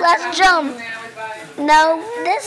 Let's jump. No, this